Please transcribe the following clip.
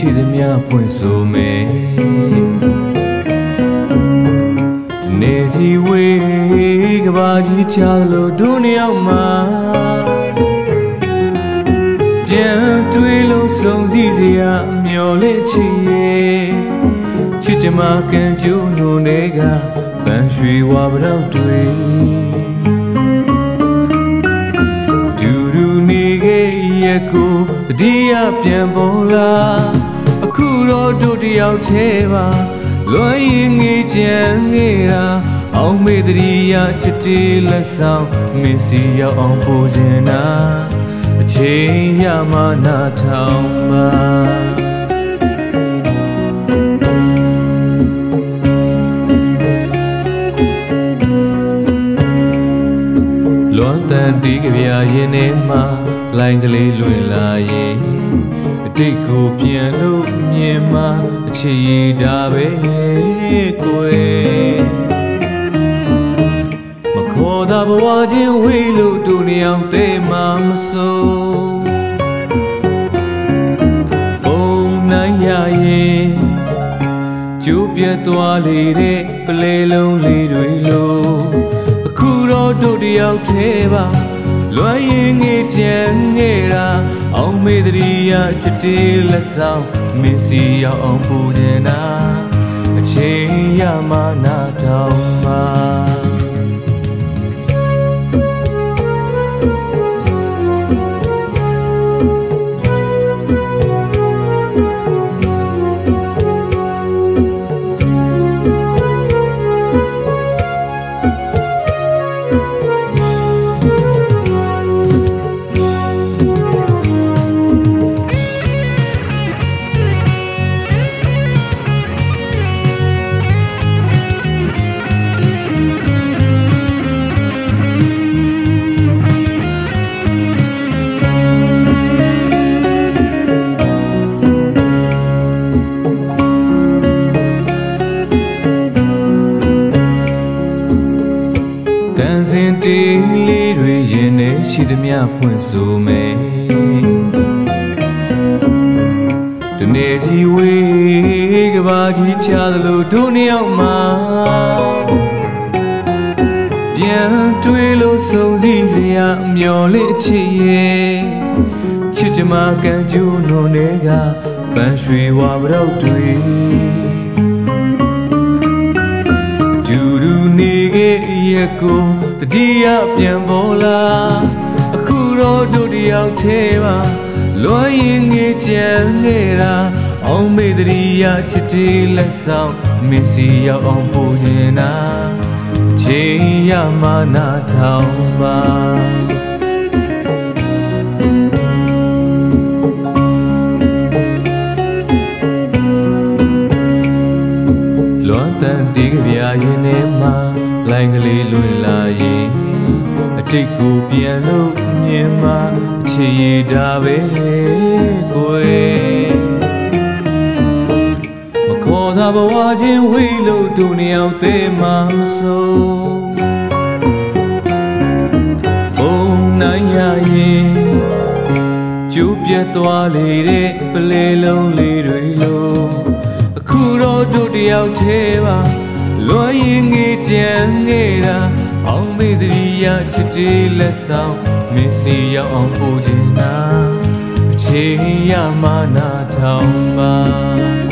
စဉ်တေးလေးတွေရင်ထဲရှိသမျှဖွင့်ဆိုမယ်နေစီဝေးကဘာကြီးချလို့ဒုနှစ်ယောက်မှာပြန်တွေးလို့စုံစည်းစရာမျော်လင့်ချီရဲ့ချစ်ချမကန်ကျူးနိုနေကပန်းရွှေဝါပတော့တွေဒူဒူနေခဲ့ရဲ့ကိုတတိယပြန်ပေါ်လာအ ခုတော့တို့တယောက်သေးပါလွန်ရင်ငေးကြံခဲ့တာအောင်မေတ္တရိယချစ်တေးလက်ဆောင်မင်းစီရောက်အောင်ပို့ခြင်းနာအချိန်ရမှနာထောင်မှာလွန်တန်တီးကြပြရင်ထဲမှာလိုင်းကလေးလွင်လာရင်အ တိတ်ကိုပြန်လို့မြင်မှအချီဒါပဲကိုယ်မခေါ်တာဘဝချင်းဝေးလို့တူနေအောင်သိမှမစိုးဘုံနိုင်ရရင်ကျိုးပြတ်သွားလေတဲ့ပလေလုံးလေးတွေလို့အခုတော့တို့တယောက်သေးပါလွမ်းရင်ငေးချင်ငေးတာ အောင်မေတ္တရိယချစ်တေးလက်ဆောင်မင်းစီရောက်အောင်ပူခြင်းနာအချိန်ရမှနာထောင်မှာ တေးလေးတွေရင်ထဲရှိသမျှဖွင့်ဆိုမယ်တနေ့စီဝေးကဘာကြီးချသလိုဒုနှစ်ယောက်မှာပြန်တွေးလို့စုံစည်းစရာမျော်လင့်ချစ်ရဲ့ချစ်ချမကန်ကျူးနိုနေကပန်းရွှေဝါပရောက်တွေ ဒူဒူနေခဲ့ရဲ့ကိုတတိယပြန်ပေါ်လာအခုတော့တို့တယောက်သေးပါလွမ်းရင်ငေးကြံခဲ့တာအောင်မေတ္တရိယချစ်တေးလက်ဆောင်မင်းစီရောက်အောင်ပူရင်နာအချိန်ရမှနာထောင်ပါ န်တန်တီးကြပြရင်ထဲမှာလိုင်းကလေးလွင်လာရင်အတိတ်ကိုပြန်လို့မြင်မှအချီဒါပဲကိုယ်မခေါ်တာဘဝချင်းဝေးလို့ဒုနေအောင်သေးမှမစိုးဘုံနိုင်ရရင်ကျူးပြတ်သွားလေတဲ့ပလေလုံးလေးတွေလို့အခုတော့တို့တယောက်သေးပါလွန် ရင်ငေးကြံခဲ့တာအောင်မေတ္တရိယချစ်တေးလက်ဆောင်မင်းစီရောက်အောင်ပို့ခြင်းနာအချိန်ရမှနာထောင်ပါ